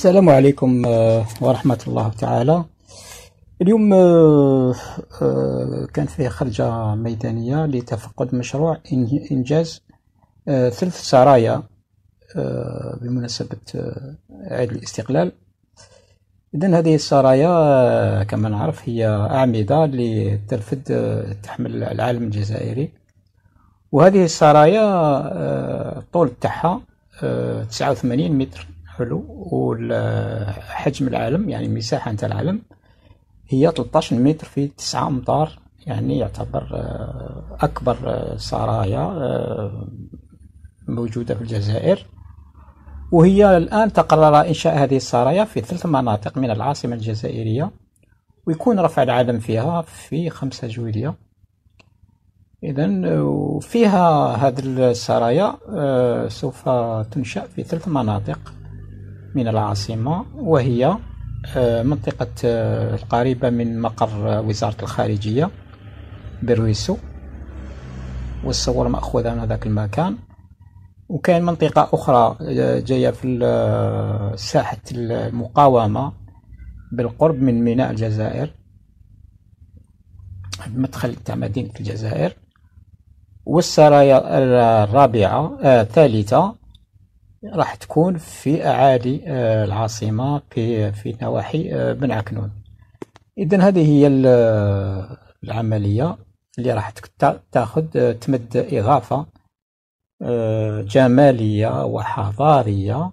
السلام عليكم آه، ورحمة الله تعالى. اليوم آه، آه، كان فيه خرجة ميدانية لتفقد مشروع إنجاز ثلث سرايا بمناسبة عيد الاستقلال. إذن هذه السرايا كما نعرف هي أعمدة لترفد تحمل العالم الجزائري. وهذه السرايا الطول تاعها 89 متر. حلو وحجم العالم يعني المساحة نتاع العالم هي 13 متر في 9 أمتار يعني يعتبر آه، أكبر آه، سرايا آه، موجودة في الجزائر. وهي الآن تقرر إنشاء هذه السرايا في ثلاث مناطق من العاصمة الجزائرية ويكون رفع العالم فيها في خمسة جويلية. إذا فيها هذه السرايا سوف تنشأ في ثلاث مناطق. من العاصمة وهي آه، منطقة آه، القريبة من مقر وزارة الخارجية برويسو. والصور مأخوذة من هذاك المكان. وكاين منطقة أخرى آه، جاية في ساحة المقاومة بالقرب من ميناء الجزائر. المدخل تاع مدينة الجزائر. والسرايا الرابعة الثالثة راح تكون في أعالي آه، العاصمة في في نواحي آه، بن عكنون. إذا هذه هي العملية اللي راح تاخذ آه، تمد إضافة جمالية وحضارية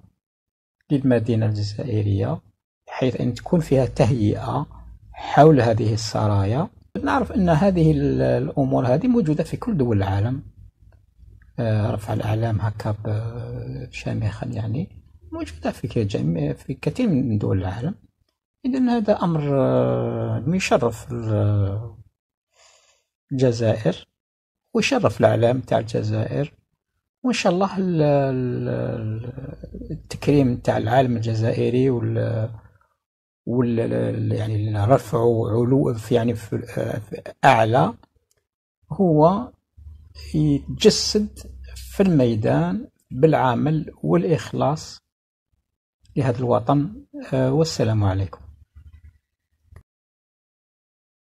للمدينة الجزائرية بحيث أن تكون فيها تهيئة حول هذه السرايا. نعرف أن هذه الأمور هذه موجودة في كل دول العالم. آه، رفع الأعلام هكا شامخا يعني. موجودة في جميع في كثير من دول العالم. إذا هذا أمر آه، يشرف الجزائر ويشرف الأعلام تاع الجزائر وإن شاء الله التكريم تاع العالم الجزائري وال وال يعني رفعه علو في يعني في أعلى هو يتجسد في الميدان بالعمل والإخلاص لهذا الوطن. آه، والسلام عليكم.